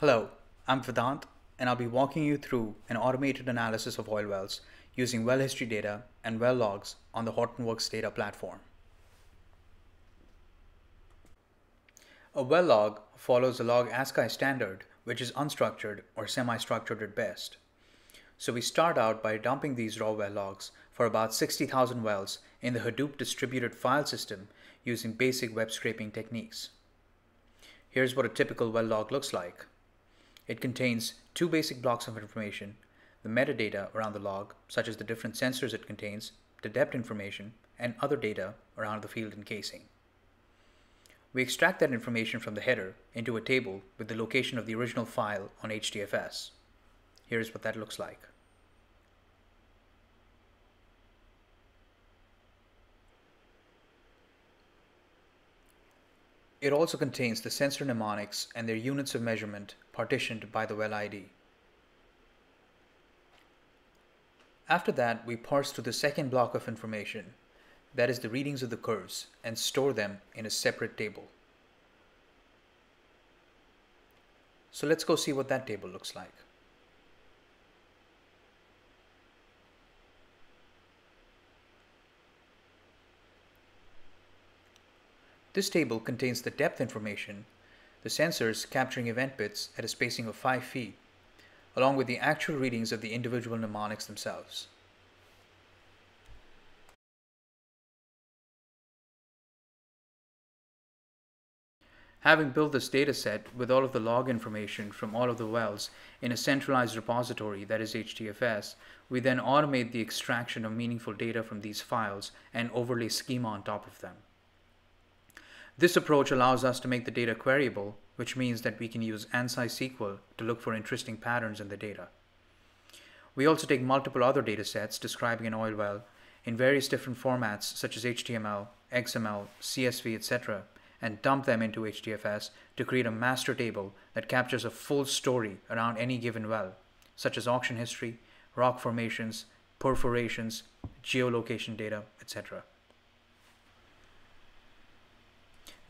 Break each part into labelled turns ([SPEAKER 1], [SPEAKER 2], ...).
[SPEAKER 1] Hello, I'm Vedant, and I'll be walking you through an automated analysis of oil wells using well history data and well logs on the Hortonworks data platform. A well log follows the log ASCII standard, which is unstructured or semi-structured at best. So we start out by dumping these raw well logs for about 60,000 wells in the Hadoop distributed file system using basic web scraping techniques. Here's what a typical well log looks like. It contains two basic blocks of information, the metadata around the log, such as the different sensors it contains, the depth information, and other data around the field and casing. We extract that information from the header into a table with the location of the original file on HDFS. Here's what that looks like. It also contains the sensor mnemonics and their units of measurement partitioned by the well ID. After that, we parse through the second block of information, that is the readings of the curves, and store them in a separate table. So let's go see what that table looks like. This table contains the depth information, the sensors capturing event bits at a spacing of 5 feet, along with the actual readings of the individual mnemonics themselves. Having built this dataset with all of the log information from all of the wells in a centralized repository that is HDFS, we then automate the extraction of meaningful data from these files and overlay schema on top of them. This approach allows us to make the data queryable, which means that we can use ANSI SQL to look for interesting patterns in the data. We also take multiple other data sets describing an oil well in various different formats such as HTML, XML, CSV, etc., and dump them into HDFS to create a master table that captures a full story around any given well, such as auction history, rock formations, perforations, geolocation data, etc.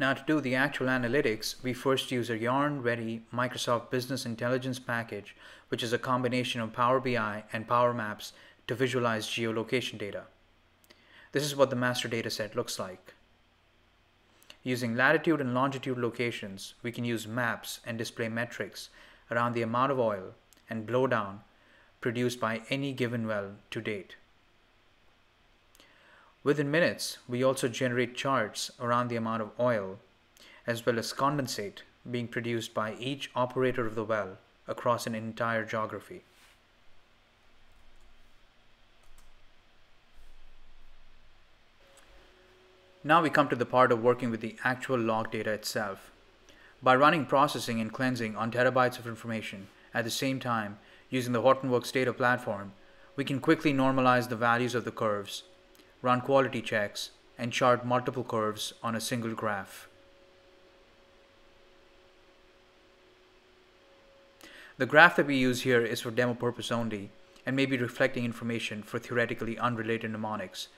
[SPEAKER 1] Now to do the actual analytics, we first use a Yarn-ready Microsoft Business Intelligence package, which is a combination of Power BI and Power Maps to visualize geolocation data. This is what the master dataset looks like. Using latitude and longitude locations, we can use maps and display metrics around the amount of oil and blowdown produced by any given well to date. Within minutes, we also generate charts around the amount of oil, as well as condensate being produced by each operator of the well across an entire geography. Now we come to the part of working with the actual log data itself. By running processing and cleansing on terabytes of information at the same time using the Hortonworks data platform, we can quickly normalize the values of the curves run quality checks, and chart multiple curves on a single graph. The graph that we use here is for demo purpose only and may be reflecting information for theoretically unrelated mnemonics,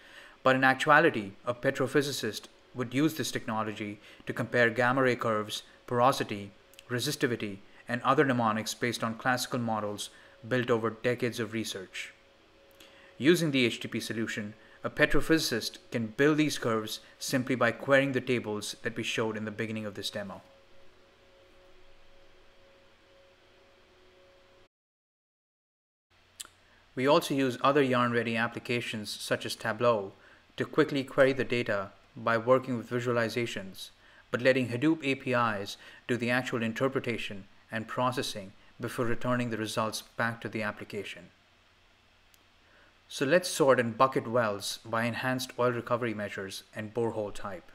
[SPEAKER 1] but in actuality, a petrophysicist would use this technology to compare gamma ray curves, porosity, resistivity, and other mnemonics based on classical models built over decades of research. Using the HDP solution, a petrophysicist can build these curves simply by querying the tables that we showed in the beginning of this demo. We also use other Yarn-ready applications such as Tableau to quickly query the data by working with visualizations, but letting Hadoop APIs do the actual interpretation and processing before returning the results back to the application. So let's sort and bucket wells by enhanced oil recovery measures and borehole type.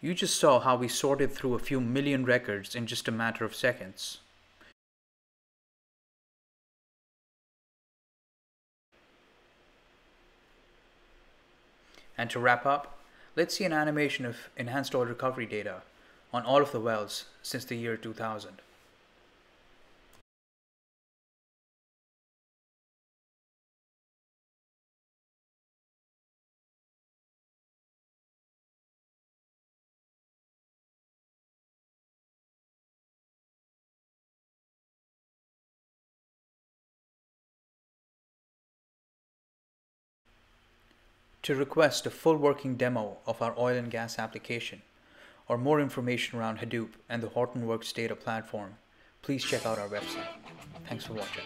[SPEAKER 1] You just saw how we sorted through a few million records in just a matter of seconds. And to wrap up, let's see an animation of enhanced oil recovery data on all of the wells since the year 2000. To request a full working demo of our oil and gas application, or more information around Hadoop and the Hortonworks data platform, please check out our website. Thanks for watching.